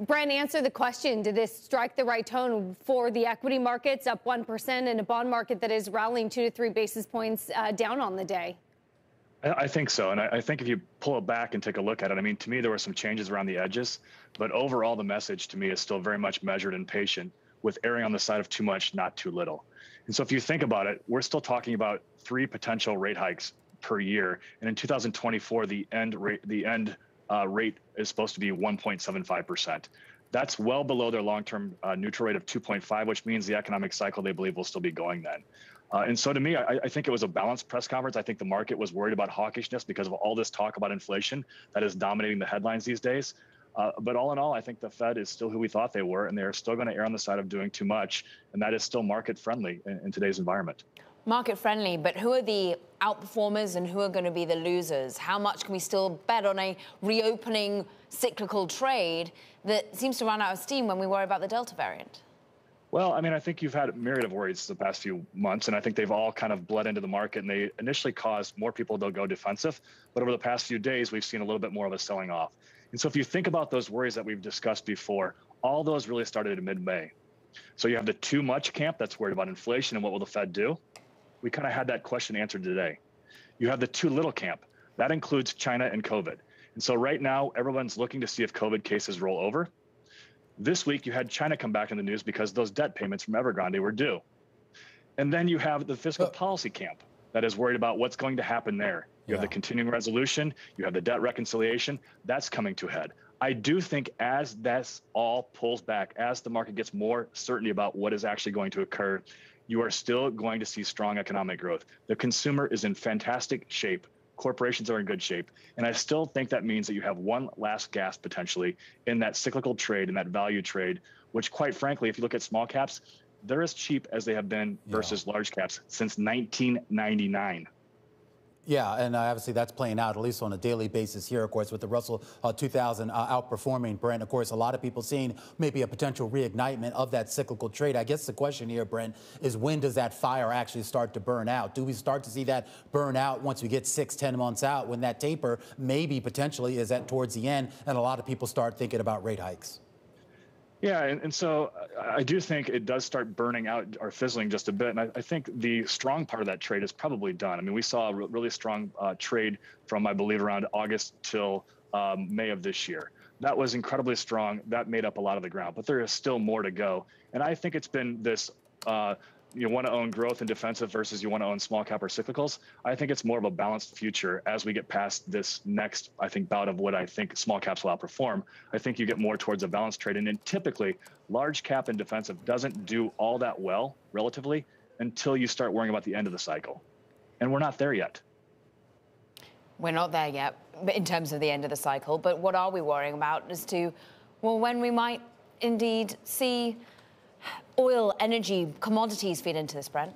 Brent, answer the question. Did this strike the right tone for the equity markets up 1% and a bond market that is rallying two to three basis points uh, down on the day? I think so. And I think if you pull it back and take a look at it, I mean, to me, there were some changes around the edges, but overall, the message to me is still very much measured and patient with erring on the side of too much, not too little. And so if you think about it, we're still talking about three potential rate hikes per year. And in 2024, the end rate, the end uh, rate is supposed to be 1.75%. That's well below their long-term uh, neutral rate of 2.5, which means the economic cycle they believe will still be going then. Uh, and so to me, I, I, think it was a balanced press conference. I think the market was worried about hawkishness because of all this talk about inflation that is dominating the headlines these days. Uh, but all in all, I think the Fed is still who we thought they were, and they're still going to err on the side of doing too much, and that is still market friendly in, in today's environment. Market friendly, but who are the outperformers and who are going to be the losers? How much can we still bet on a reopening cyclical trade that seems to run out of steam when we worry about the Delta variant? Well, I mean, I think you've had a myriad of worries the past few months, and I think they've all kind of bled into the market, and they initially caused more people to go defensive. But over the past few days, we've seen a little bit more of a selling off. And so if you think about those worries that we've discussed before, all those really started in mid-May. So you have the too much camp that's worried about inflation and what will the Fed do? We kind of had that question answered today. You have the too little camp. That includes China and COVID. And so right now, everyone's looking to see if COVID cases roll over. This week, you had China come back in the news because those debt payments from Evergrande were due. And then you have the fiscal policy camp that is worried about what's going to happen there. You yeah. have the continuing resolution, you have the debt reconciliation, that's coming to a head. I do think as this all pulls back, as the market gets more certainty about what is actually going to occur, you are still going to see strong economic growth. The consumer is in fantastic shape corporations are in good shape. And I still think that means that you have one last gasp potentially in that cyclical trade, and that value trade, which, quite frankly, if you look at small caps, they're as cheap as they have been versus yeah. large caps since 1999. Yeah, and uh, obviously that's playing out at least on a daily basis here, of course, with the Russell uh, 2000 uh, outperforming Brent. Of course, a lot of people seeing maybe a potential reignitement of that cyclical trade. I guess the question here, Brent, is when does that fire actually start to burn out? Do we start to see that burn out once we get six, ten months out when that taper maybe potentially is at towards the end and a lot of people start thinking about rate hikes? Yeah, and, and so I do think it does start burning out or fizzling just a bit. And I, I think the strong part of that trade is probably done. I mean, we saw a re- really strong uh, trade from, I believe, around August till um, May of this year. That was incredibly strong. That made up a lot of the ground, but there is still more to go. And I think it's been this uh, you want to own growth and defensive versus you want to own small cap or cyclicals. I think it's more of a balanced future as we get past this next, I think, bout of what I think small caps will outperform. I think you get more towards a balanced trade. And then typically, large cap and defensive doesn't do all that well relatively until you start worrying about the end of the cycle. And we're not there yet. We're not there yet in terms of the end of the cycle. But what are we worrying about as to, well, when we might indeed see oil, energy, commodities feed into this, Brent?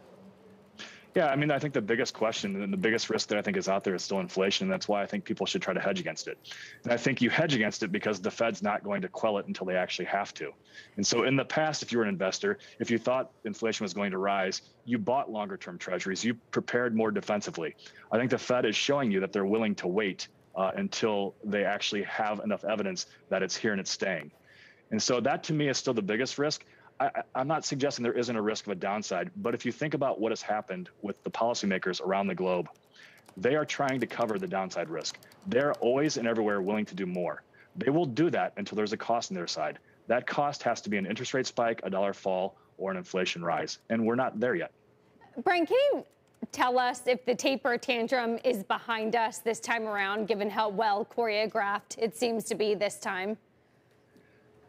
Yeah, I mean, I think the biggest question and the biggest risk that I think is out there is still inflation. And that's why I think people should try to hedge against it. And I think you hedge against it because the Fed's not going to quell it until they actually have to. And so in the past, if you were an investor, if you thought inflation was going to rise, you bought longer term treasuries, you prepared more defensively. I think the Fed is showing you that they're willing to wait uh, until they actually have enough evidence that it's here and it's staying. And so that to me is still the biggest risk. I, am not suggesting there isn't a risk of a downside, but if you think about what has happened with the policymakers around the globe, they are trying to cover the downside risk. They're always and everywhere willing to do more. They will do that until there's a cost on their side. That cost has to be an interest rate spike, a dollar fall, or an inflation rise. And we're not there yet. Brian, can you tell us if the taper tantrum is behind us this time around, given how well choreographed it seems to be this time?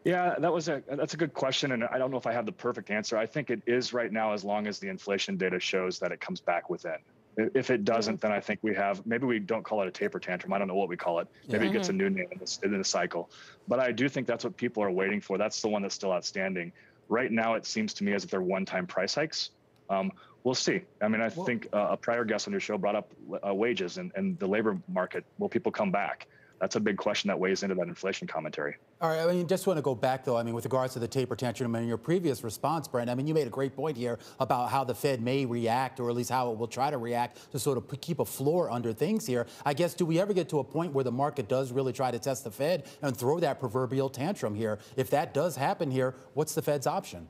Yeah, that was a that's a good question, and I don't know if I have the perfect answer. I think it is right now, as long as the inflation data shows that it comes back within. If it doesn't, then I think we have maybe we don't call it a taper tantrum. I don't know what we call it. Maybe yeah. it gets a new name in the, in the cycle. But I do think that's what people are waiting for. That's the one that's still outstanding. Right now, it seems to me as if they're one-time price hikes. Um, we'll see. I mean, I well, think uh, a prior guest on your show brought up uh, wages and, and the labor market. Will people come back? That's a big question that weighs into that inflation commentary. All right, I mean, just want to go back though. I mean, with regards to the taper tantrum and your previous response, Brent. I mean, you made a great point here about how the Fed may react, or at least how it will try to react to sort of keep a floor under things here. I guess, do we ever get to a point where the market does really try to test the Fed and throw that proverbial tantrum here? If that does happen here, what's the Fed's option?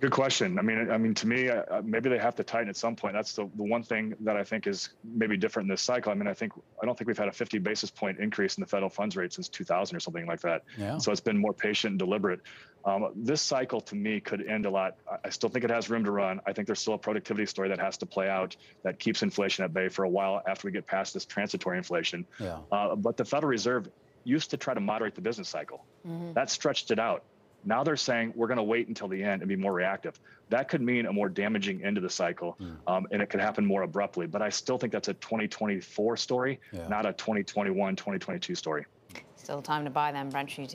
Good question. I mean, I mean, to me, uh, maybe they have to tighten at some point. That's the, the one thing that I think is maybe different in this cycle. I mean, I think I don't think we've had a 50 basis point increase in the federal funds rate since 2000 or something like that. Yeah. So it's been more patient and deliberate. Um, this cycle, to me, could end a lot. I still think it has room to run. I think there's still a productivity story that has to play out that keeps inflation at bay for a while after we get past this transitory inflation. Yeah. Uh, but the Federal Reserve used to try to moderate the business cycle. Mm-hmm. That stretched it out. Now they're saying we're going to wait until the end and be more reactive. That could mean a more damaging end of the cycle, mm. um, and it could happen more abruptly. But I still think that's a 2024 story, yeah. not a 2021, 2022 story. Still time to buy them, Brent Schutte.